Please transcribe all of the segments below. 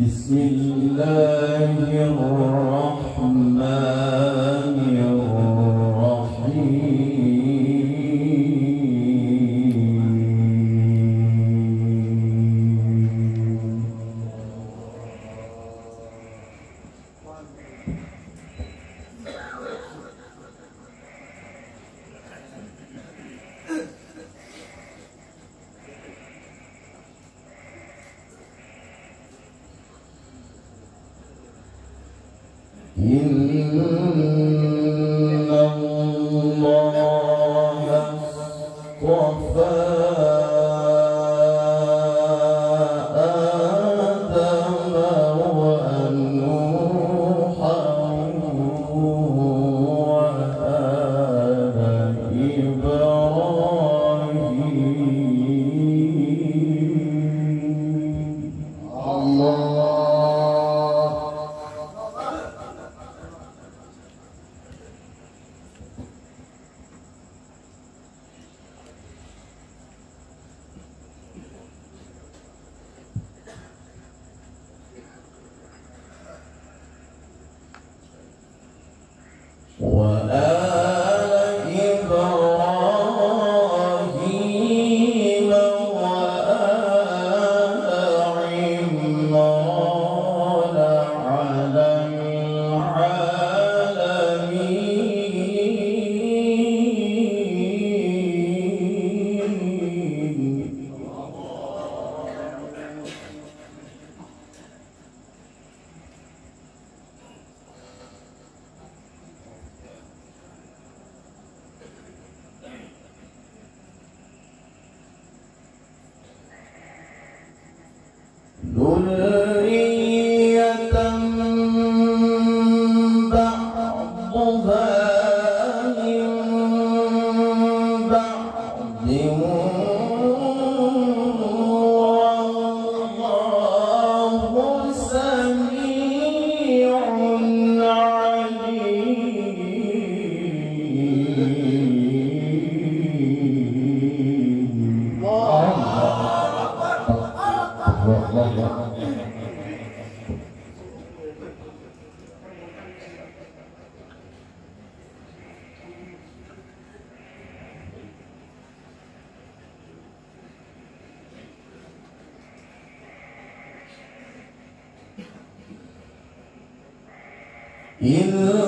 بسم الله إذ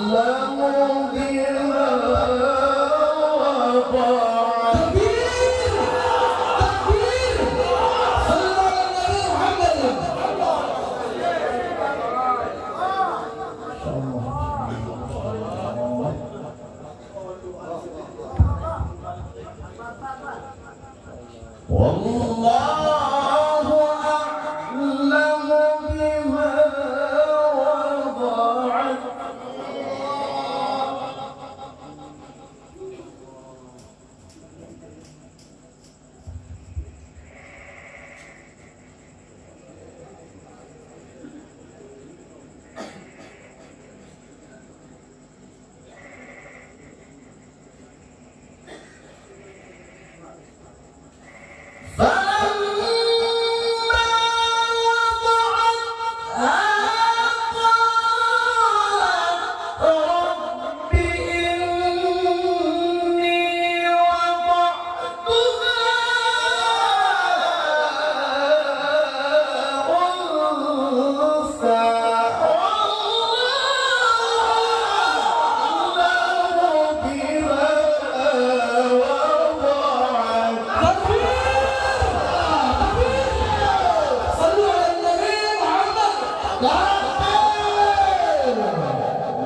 الله بيده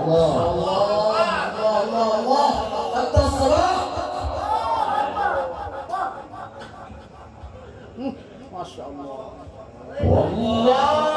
الله الله الله الله حتى الصباح ما شاء الله والله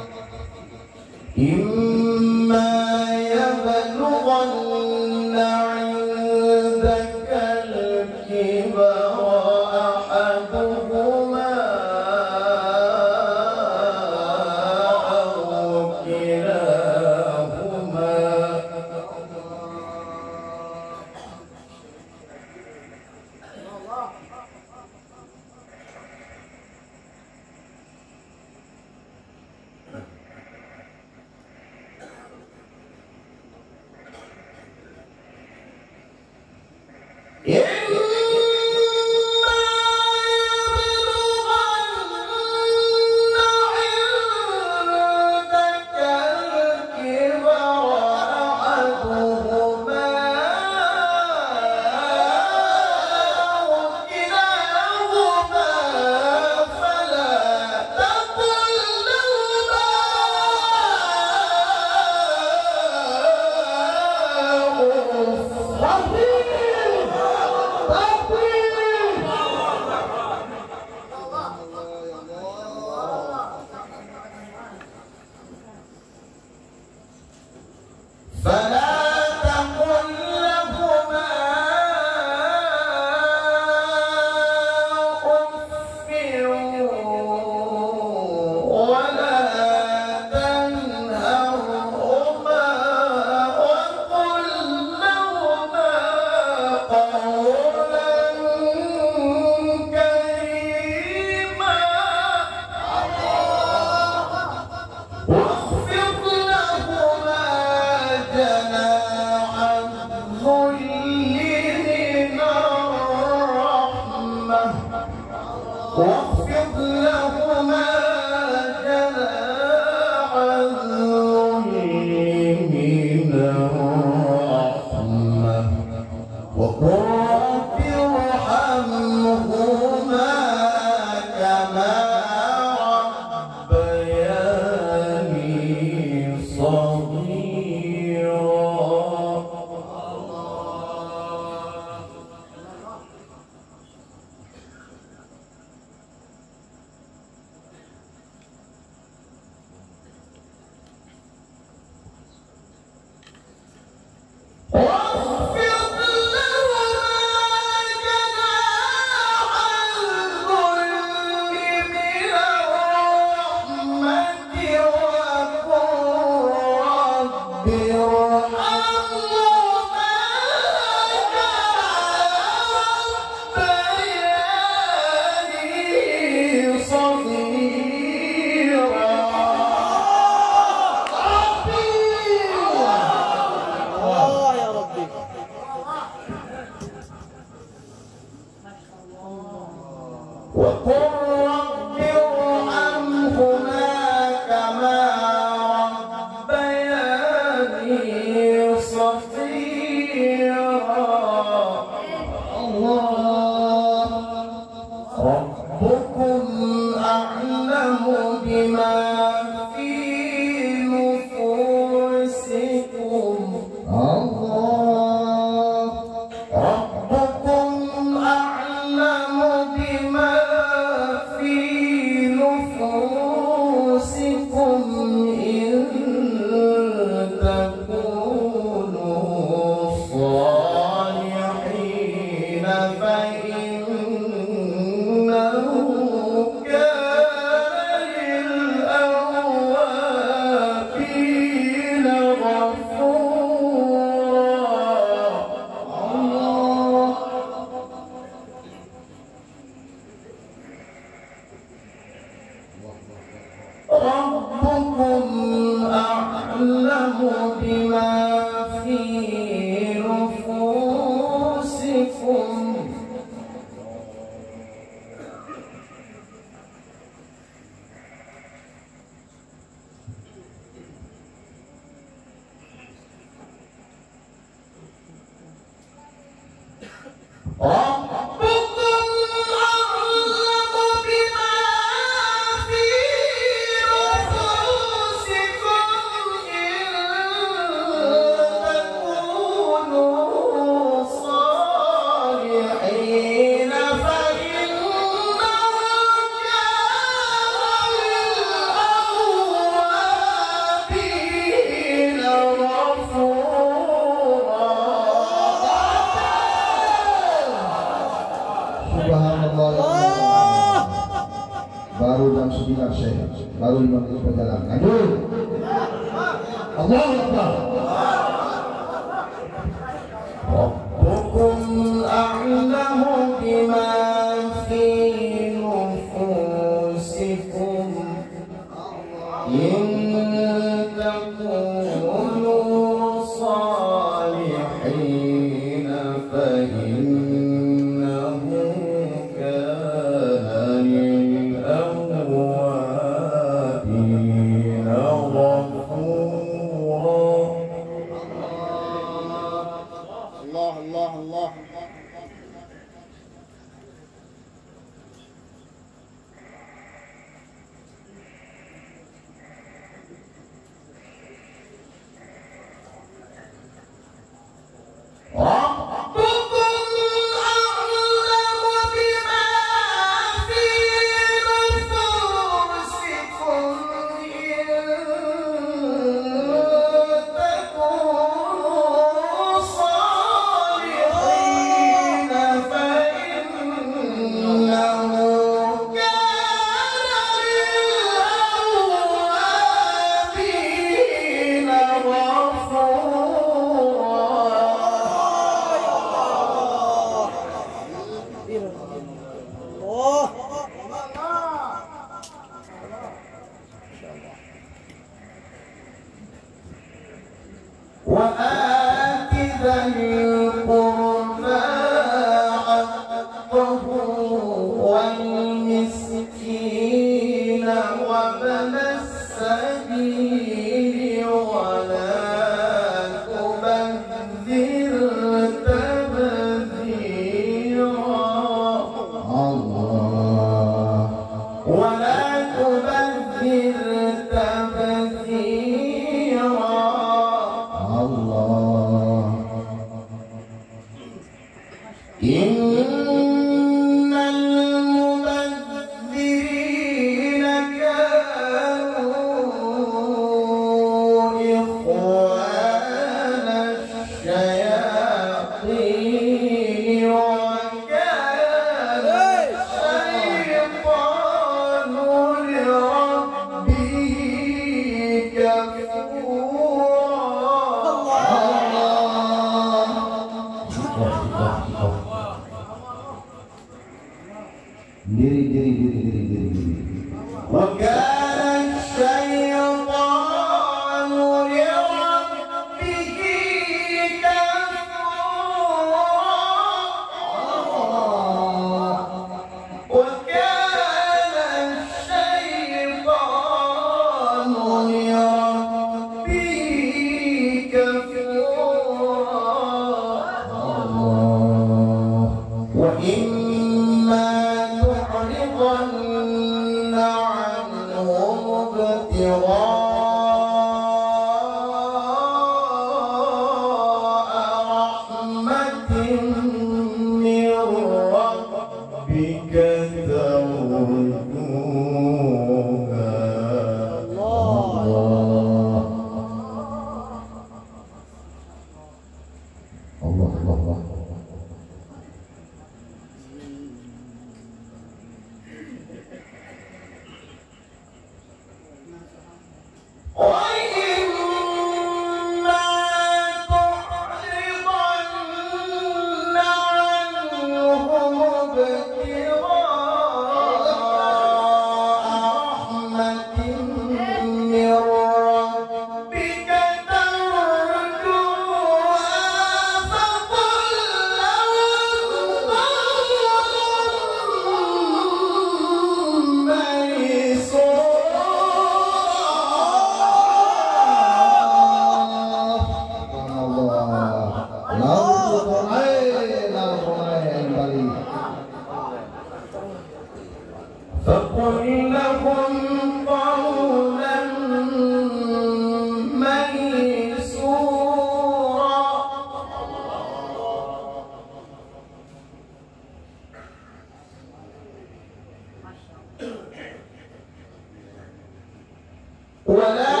ولا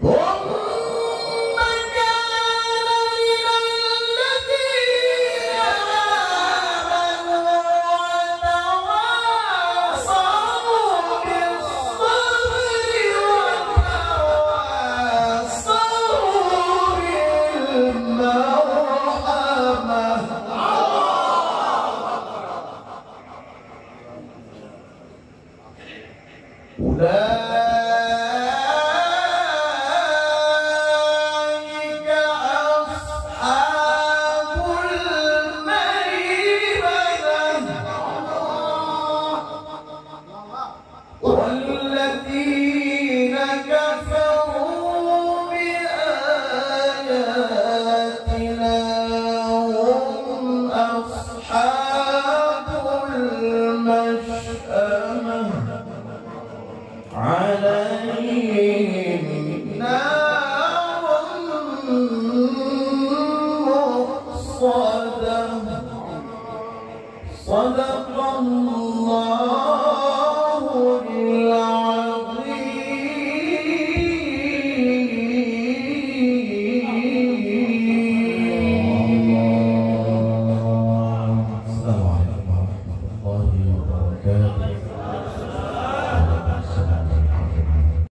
Vamos!